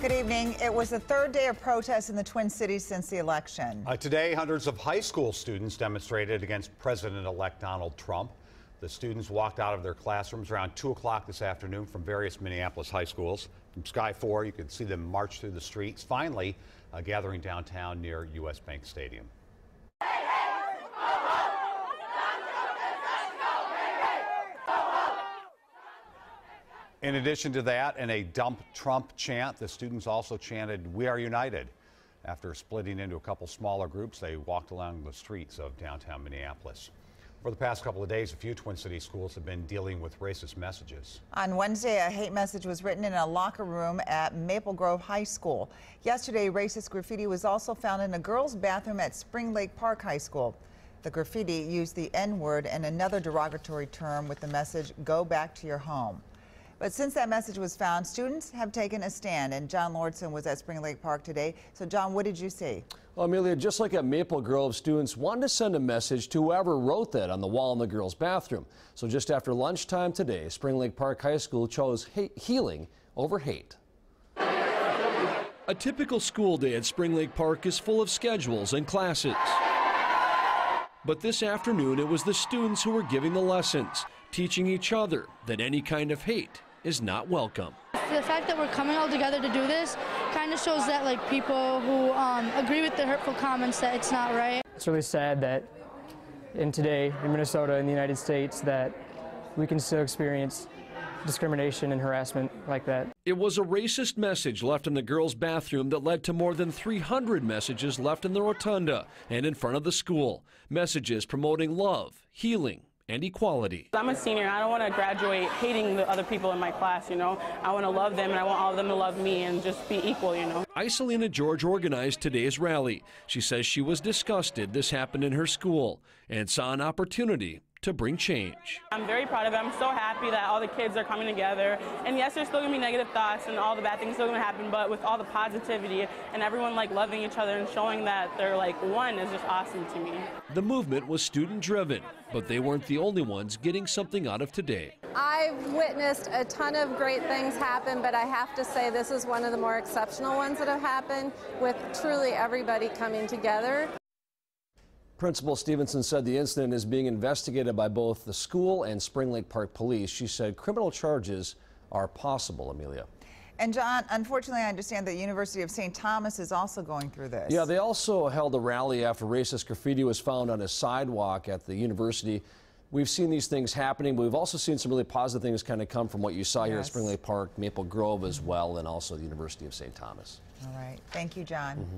Good evening. It was the third day of protests in the Twin Cities since the election. Uh, today, hundreds of high school students demonstrated against President elect Donald Trump. The students walked out of their classrooms around 2 o'clock this afternoon from various Minneapolis high schools. From Sky 4, you could see them march through the streets, finally uh, gathering downtown near U.S. Bank Stadium. In addition to that, in a dump Trump chant, the students also chanted, We are united. After splitting into a couple smaller groups, they walked along the streets of downtown Minneapolis. For the past couple of days, a few Twin Cities schools have been dealing with racist messages. On Wednesday, a hate message was written in a locker room at Maple Grove High School. Yesterday, racist graffiti was also found in a girls' bathroom at Spring Lake Park High School. The graffiti used the N word and another derogatory term with the message, Go back to your home. But since that message was found, students have taken a stand, and John Lauritsen was at Spring Lake Park today. So, John, what did you see? Well, Amelia, just like at Maple Grove, students wanted to send a message to whoever wrote that on the wall in the girls' bathroom. So, just after lunchtime today, Spring Lake Park High School chose healing over hate. A typical school day at Spring Lake Park is full of schedules and classes. But this afternoon, it was the students who were giving the lessons, teaching each other that any kind of hate is not welcome. The fact that we're coming all together to do this kind of shows that like people who um, agree with the hurtful comments that it's not right. It's really sad that in today in Minnesota in the United States that we can still experience discrimination and harassment like that. It was a racist message left in the girls' bathroom that led to more than 300 messages left in the rotunda and in front of the school. Messages promoting love, healing, and equality. I'm a senior. I don't want to graduate hating the other people in my class, you know. I want to love them and I want all of them to love me and just be equal, you know. Iselina George organized today's rally. She says she was disgusted this happened in her school and saw an opportunity to bring change. I'm very proud of it. I'm so happy that all the kids are coming together. And yes, there's still gonna be negative thoughts and all the bad things still gonna happen, but with all the positivity and everyone like loving each other and showing that they're like one is just awesome to me. The movement was student driven, but they weren't the only ones getting something out of today. I've witnessed a ton of great things happen, but I have to say this is one of the more exceptional ones that have happened with truly everybody coming together. Principal Stevenson said the incident is being investigated by both the school and Spring Lake Park Police. She said criminal charges are possible, Amelia. And John, unfortunately, I understand that the University of St. Thomas is also going through this. Yeah, they also held a rally after racist graffiti was found on a sidewalk at the university. We've seen these things happening, but we've also seen some really positive things kind of come from what you saw yes. here at Spring Lake Park, Maple Grove as well, and also the University of St. Thomas. All right. Thank you, John. Mm -hmm.